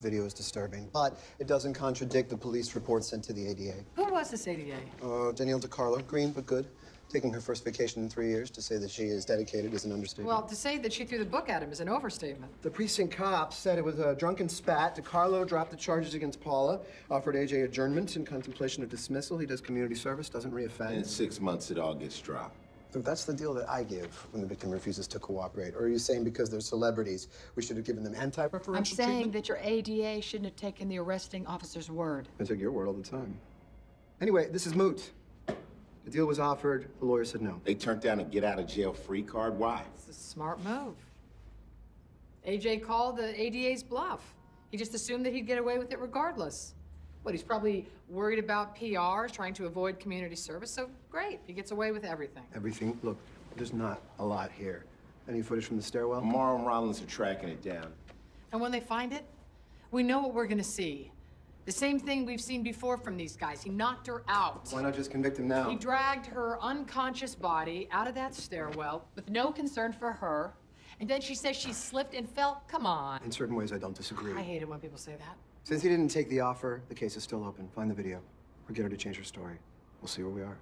Video is disturbing, but it doesn't contradict the police report sent to the ADA. Who was this ADA? Uh, Danielle DiCarlo, green but good. Taking her first vacation in three years to say that she is dedicated is an understatement. Well, to say that she threw the book at him is an overstatement. the precinct cops said it was a drunken spat. DiCarlo dropped the charges against Paula, offered AJ adjournment in contemplation of dismissal. He does community service, doesn't reoffend. In six months, it all gets dropped. So that's the deal that I give when the victim refuses to cooperate. Or are you saying because they're celebrities, we should have given them anti-preferential I'm saying treatment? that your ADA shouldn't have taken the arresting officer's word. I take your word all the time. Anyway, this is moot. The deal was offered, the lawyer said no. They turned down a get out of jail free card. Why? It's a smart move. AJ called the ADA's bluff. He just assumed that he'd get away with it regardless. What, he's probably worried about PRs, trying to avoid community service, so great, he gets away with everything. Everything, look, there's not a lot here. Any footage from the stairwell? Amaro and Rollins are tracking it down. And when they find it, we know what we're gonna see. The same thing we've seen before from these guys. He knocked her out. Why not just convict him now? He dragged her unconscious body out of that stairwell with no concern for her. And then she says she slipped and fell. Come on. In certain ways, I don't disagree. I hate it when people say that. Since he didn't take the offer, the case is still open. Find the video or get her to change her story. We'll see where we are.